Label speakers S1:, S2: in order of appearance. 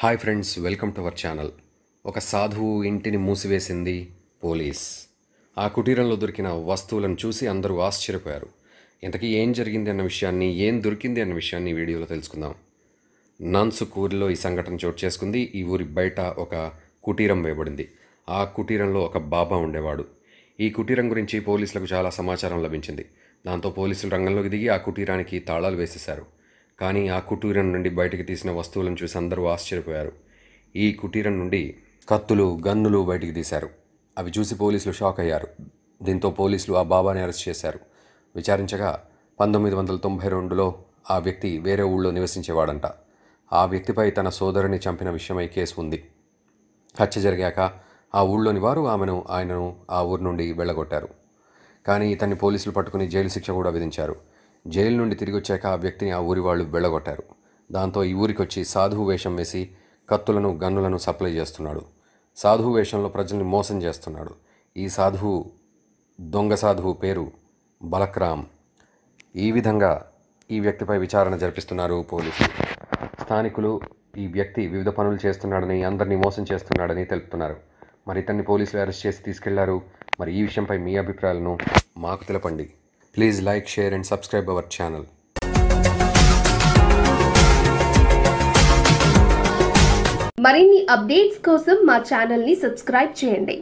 S1: Hi friends welcome to our channel. ఒక సాధువు ఇంటిని మూసివేసింది పోలీస్. ఆ కుటీరంలో దొరికిన వస్తువులను చూసి అందరూ ఆశ్చర్యపోయారు. ఇంతకీ ఏం జరిగింది అన్న విషయాన్ని ఏం దొరికింది అన్న విషయాన్ని వీడియోలో తెలుసుకుందాం. నాన్సుకూర్లో ఈ సంఘటన చోటు చేసుకుంది. ఈ ఊరి బయట ఒక కుటీరం వేయబడింది. ఆ కుటీరంలో ఒక బాబా ఉండేవాడు. ఈ కుటీరం గురించి పోలీసులకు చాలా సమాచారం లభించింది. దాంతో పోలీసులు రంగంలోకి దిగి ఆ కుటీరానికి తాళాలు వేసేశారు. కానీ ఆ కుటీరం నుండి బయటకు తీసిన వస్తువులను చూసి అందరూ ఆశ్చర్యపోయారు. ఈ కుటీరం నుండి కత్తులు గన్నులు బయటికి తీశారు. అవి చూసి పోలీసులు షాక్ అయ్యారు. దీంతో పోలీసులు ఆ బాబాని అరెస్ట్ చేశారు. విచారించగా పంతొమ్మిది వందల తొంభై రెండులో ఆ వ్యక్తి వేరే ఊళ్ళో నివసించేవాడంట. ఆ వ్యక్తిపై తన సోదరుని చంపిన విషయమై కేసు ఉంది. హత్య జరిగాక ఆ ఊళ్ళోని వారు ఆమెను ఆయనను ఆ ఊరు నుండి వెళ్ళగొట్టారు. కానీ ఇతన్ని పోలీసులు పట్టుకుని జైలు శిక్ష కూడా విధించారు. జైలు నుండి తిరిగి వచ్చాక ఆ వ్యక్తిని ఆ ఊరి వాళ్ళు వెళ్ళగొట్టారు. దాంతో ఈ ఊరికి వచ్చి సాధువు వేషం వేసి కత్తులను గన్నులను సప్లై చేస్తున్నాడు. సాధువు వేషంలో ప్రజల్ని మోసం చేస్తున్నాడు. ఈ సాధువు దొంగ సాధువు పేరు బలక్రామ్. ఈ విధంగా ఈ వ్యక్తిపై విచారణ జరిపిస్తున్నారు పోలీసులు. స్థానికులు ఈ వ్యక్తి వివిధ పనులు చేస్తున్నాడని అందరినీ మోసం చేస్తున్నాడని తెలుపుతున్నారు. మరి ఇతన్ని పోలీసులు అరెస్ట్ చేసి తీసుకెళ్ళారు? మరి ఈ విషయంపై మీ అభిప్రాయాలను మాకు తెలపండి. Please like share and subscribe our channel
S2: మరిన్ని అప్డేట్స్ కోసం మా ఛానల్ సబ్స్క్రైబ్ చేయండి.